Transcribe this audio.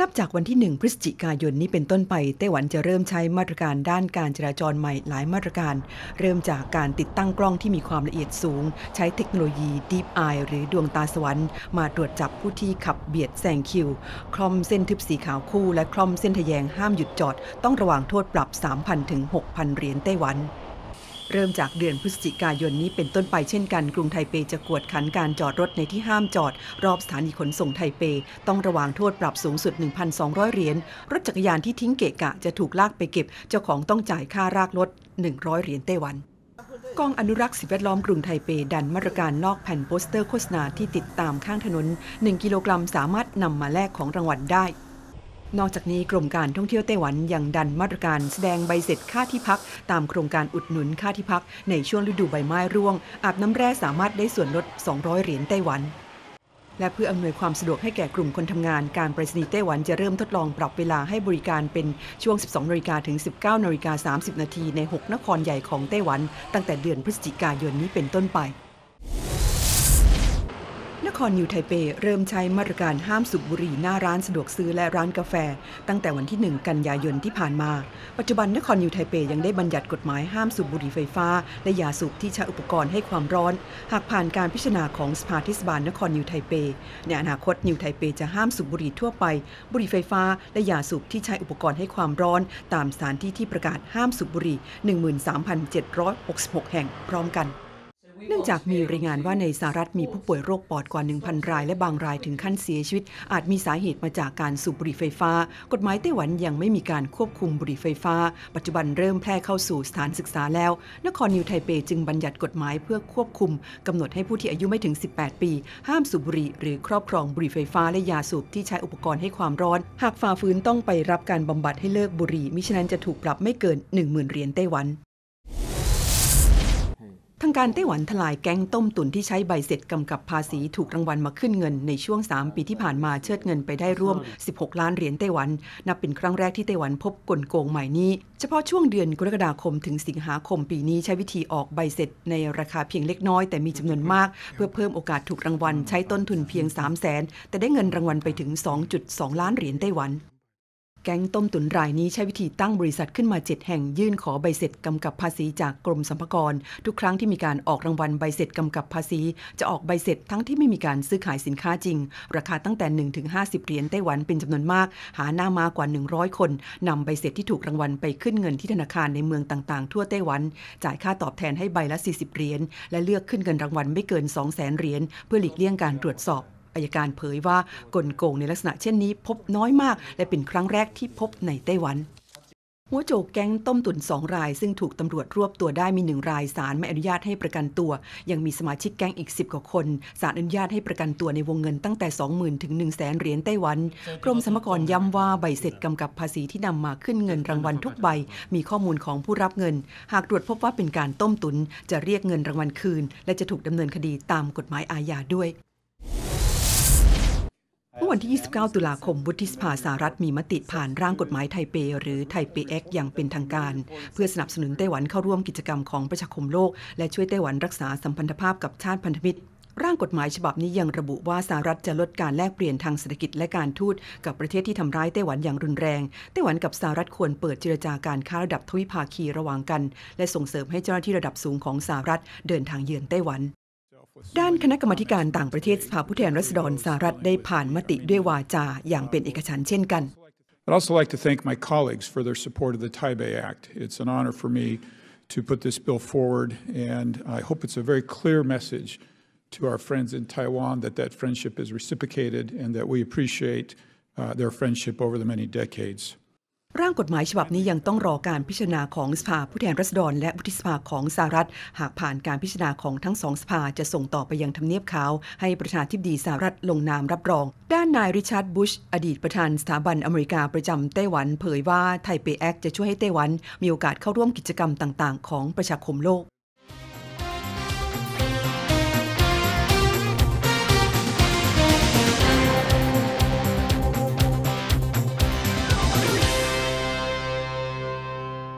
นับจากวันที่ 1 พฤศจิกายนนี้เป็นต้นไป ไต้หวันจะเริ่มใช้มาตรการด้านการจราจรใหม่หลายมาตรการ เริ่มจากการติดตั้งกล้องที่มีความละเอียดสูง ใช้เทคโนโลยี Deep Eye หรือดวงตาสวรรค์มาตรวจจับผู้ที่ขับเบียดแซงคิว คล่อมเส้นทึบสีขาวคู่ และคล่อมเส้นทะแยงห้ามหยุดจอด ต้องระวังโทษปรับ 3,000 ถึง 6,000 เหรียญไต้หวัน เริ่มจากเดือนพฤศจิกายนนี้เป็นต้นไปเช่นกันกรุงไทเปจะกวดขันการจอดรถในที่ห้ามจอด รอบสถานีขนส่งไทเป ต้องระวังโทษปรับสูงสุด 1,200 เหรียญรถจักรยานที่ทิ้งเกะกะจะถูกลากไปเก็บ เจ้าของต้องจ่ายค่ารากรถ 100 เหรียญไต้หวันกองอนุรักษ์สิ่งแวดล้อมกรุงไทเปดันมาตรการนอกแผ่นโปสเตอร์โฆษณาที่ติดตามข้างถนน 1 กิโลกรัมสามารถนำมาแลกของรางวัลได้ นอกจากนี้กรมการท่องเที่ยวไต้หวันยังดันมาตรการแสดงใบเสร็จค่าที่พัก ตามโครงการอุดหนุนค่าที่พัก ในช่วงฤดูใบไม้ร่วง อาบน้ำแร่สามารถได้ส่วนลด 200 เหรียญไต้หวัน และเพื่ออำนวยความสะดวกให้แก่กลุ่มคนทำงาน การไปรษณีย์ไต้หวันจะเริ่มทดลองปรับเวลาให้บริการเป็นช่วง 12นาฬิกาถึง 19นาฬิกา30 นาทีใน 6 นครใหญ่ของไต้หวัน ตั้งแต่เดือนพฤศจิกายนนี้เป็นต้นไป นครนิวไทเปเริ่มใช้มาตรการห้ามสูบบุหรี่หน้าร้านสะดวกซื้อและร้านกาแฟ ตั้งแต่วันที่ 1 กันยายนที่ผ่านมา ปัจจุบันนครนิวไทเปยังได้บัญญัติกฎหมายห้ามสูบบุหรี่ไฟฟ้า และยาสูบที่ใช้อุปกรณ์ให้ความร้อน หากผ่านการพิจารณาของสภาเทศบาลนครนิวไทเป ในอนาคตนิวไทเปจะห้ามสูบบุหรี่ทั่วไป บุหรี่ไฟฟ้า และยาสูบที่ใช้อุปกรณ์ให้ความร้อน ตามสถานที่ที่ประกาศห้ามสูบบุหรี่ 13,766 แห่งพร้อมกัน เนื่องจากมีรายงานว่าในสหรัฐมีผู้ป่วยโรคปอดกว่า 1,000 ราย และบางรายถึงขั้นเสียชีวิต อาจมีสาเหตุมาจากการสูบบุหรี่ไฟฟ้า กฎหมายไต้หวันยังไม่มีการควบคุมบุหรี่ไฟฟ้า ปัจจุบันเริ่มแพร่เข้าสู่สถานศึกษาแล้ว นครนิวไทเปจึงบัญญัติกฎหมายเพื่อควบคุมกำหนดให้ผู้ที่อายุไม่ถึง 18 ปี ห้ามสูบบุหรี่หรือครอบครองบุหรี่ไฟฟ้าและยาสูบที่ใช้อุปกรณ์ให้ความร้อน หากฝ่าฝืนต้องไปรับการบำบัดให้เลิกบุหรี่มิฉะนั้นจะถูกปรับไม่เกิน 10,000เหรียญไต้หวันางการไต้หวันทลายแก๊งต้มตุ๋นที่ใช้ใบเสร็จกำกับภาษีถูกรางวัลมาขึ้นเงินในช่วง 3 ปีที่ผ่านมาเชิดเงินไปได้ร่วม 16 ล้านเหรียญไต้หวัน นับเป็นครั้งแรกที่ไต้หวันพบกลโกงใหม่นี้ เฉพาะช่วงเดือนกรกฎาคมถึงสิงหาคมปีนี้ใช้วิธีออกใบเสร็จในราคาเพียงเล็กน้อยแต่มีจำนวนมาก เพื่อเพิ่มโอกาสถูกรางวัลใช้ต้นทุนเพียง 3 0 0แสนแต่ได้เงินรางวัลไปถึง 2.2 ล้านเหรียญไต้หวัน แก๊งต้มตุนรายนี้ใช้วิธีตั้งบริษัทขึ้นมา 7 แห่งยื่นขอใบเสร็จกำกับภาษีจากกรมสรรพากร ทุกครั้งที่มีการออกรางวัลใบเสร็จกำกับภาษี จะออกใบเสร็จทั้งที่ไม่มีการซื้อขายสินค้าจริง ราคาตั้งแต่ 1 ถึง 50 เหรียญไต้หวันเป็นจำนวนมาก หาหน้ามากว่า 100 คนนำใบเสร็จที่ถูกรางวัลไปขึ้นเงินที่ธนาคารในเมืองต่างๆ ทั่วไต้หวัน จ่ายค่าตอบแทนให้ใบละ 40 เหรียญและเลือกขึ้นเงินรางวัลไม่เกิน 200,000เหรียญเพื่อหลีกเลี่ยงการตรวจสอบ อายการเผยว่ากลโกงในลักษณะเช่นนี้พบน้อยมาก และเป็นครั้งแรกที่พบในไต้หวันหัวโจกแก๊งต้มตุ๋นสองราย ซึ่งถูกตำรวจรวบตัวได้มีหนึ่งรายสารไม่อนุญาตให้ประกันตัว ยังมีสมาชิกแก๊งอีก 10 กว่าคนสารอนุญาตให้ประกันตัวในวงเงินตั้งแต่ 20,000 ถึง 1 0 0 0 0แสนเหรียญไต้หวันกรมสรรพากรย้ำว่าใบเสร็จกำกับภาษีที่นำมาขึ้นเงินรางวัลทุกใบ มีข้อมูลของผู้รับเงิน หากตรวจพบว่าเป็นการต้มตุนจะเรียกเงินรางวัลคืน และจะถูกดำเนินคดีตามกฎหมายอาญาด้วย มื่อวันที่ 29 ตุลาคม วุฒิสภาสหรัฐมีมติผ่านร่างกฎหมายไทเป หรือไทเปเอ็กอย่างเป็นทางการ เพื่อสนับสนุนไต้หวันเข้าร่วมกิจกรรมของประชาคมโลก และช่วยไต้หวันรักษาสัมพันธภาพกับชาติพันธมิตรร่างกฎหมายฉบับนี้ยังระบุว่าสหรัฐจะลดการแลกเปลี่ยนทางเศรษฐกิจและการทูตกับประเทศที่ทำร้ายไต้หวันอย่างรุนแรง ไต้หวันกับสหรัฐควรเปิดเจรจาการค้าระดับทวิภาคีระหว่างกัน และส่งเสริมให้เจ้าหน้าที่ระดับสูงของสหรัฐเดินทางเยือนไต้หวัน ด้านคณะกรรมการต่างประเทศสภาผู้แทนราษฎรสหรัฐได้ผ่านมติด้วยวาจาอย่างเป็นเอกฉันเช่นกัน I'd also like to thank my colleagues for their support of the Taipei Act. It's an honor for me to put this bill forward, and I hope it's a very clear message to our friends in Taiwan that that friendship is reciprocated and that we appreciate uh, their friendship over the many decades. ร่างกฎหมายฉบับนี้ยังต้องรอการพิจารณาของสภาผู้แทนราษฎรและวุฒิสภาของสหรัฐ หากผ่านการพิจารณาของทั้งสองสภาจะส่งต่อไปยังทำเนียบขาว ให้ประธานทิบดีสหรัฐลงนามรับรอง ด้านนายริชาร์ดบุช อดีตประธานสถาบันอเมริกาประจำไต้หวัน เผยว่าไทเปแอคจะช่วยให้ไต้หวัน มีโอกาสเข้าร่วมกิจกรรมต่าง ๆ ของประชาคมโลก